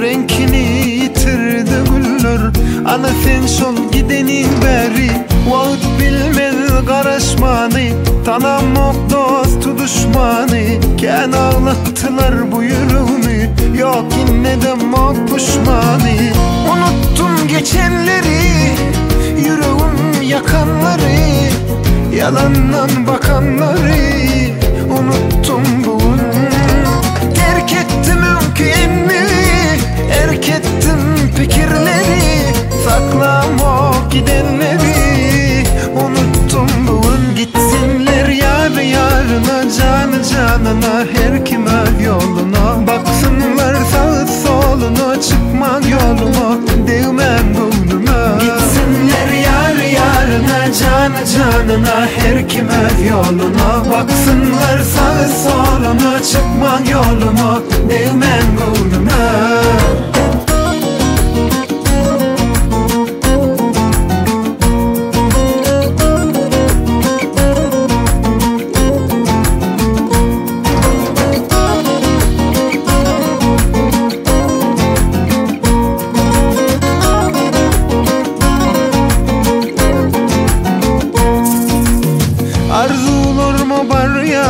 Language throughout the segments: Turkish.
renkini yitirdi güller. Ana sen şol gidenin beri. Vaat bilmel karışmanı. Tanam ok dostu düşmanı Ken ağlattılar bu yürümü Yok inne de mok düşmanı. Unuttum geçenleri. Yüreğim yakanları. Yalandan bakanları. Unuttum bugün. Terk ettim mümkün yarına Canı canına her kim öl yoluna. Baksınlar sağ soluna çıkma yoluma. Değmem gönlüme Gitsinler yar yarına Canı canına her kim öl yoluna. Baksınlar sağ soluna çıkma yoluma. Değmem gönlüme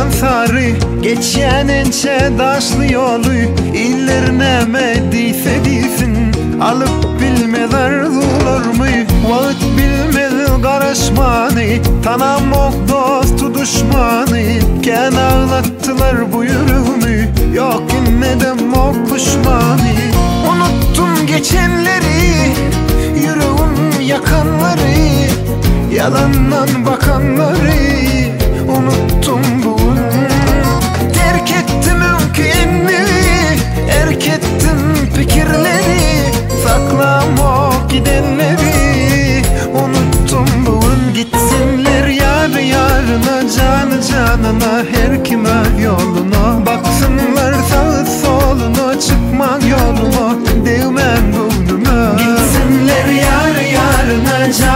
baryan sarı Geçen ençe daşlı yolu İllerine mediyse değilsin Alıp bilmez arzular mı Vaat bilmez karışmanı Tanımak dostu düşmanı Ken ağlattılar bu yüreğimi Yok yine de mok pişmanı Unuttum geçenleri Yüreğim yakanları. Yalandan bakanları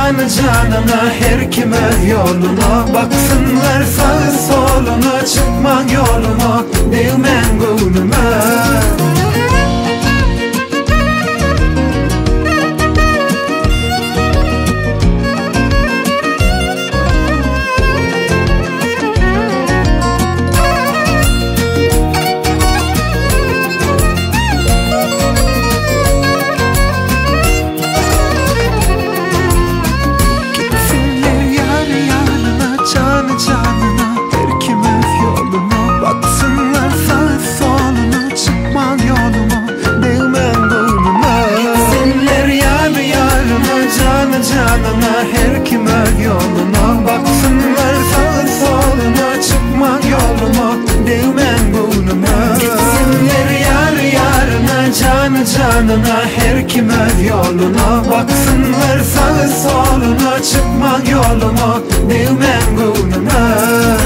Canı canına her kim öl yoluna Baksınlar sağ soluna çıkma yoluma canına Her kim öf yoluna Baksınlar sağ soluna Çıkman yoluma Değmen boynuma. Gitsinler yar yarına canı canına Her kim öf yoluna Baksınlar sağ soluna Çıkma yoluma Değmen gönlüme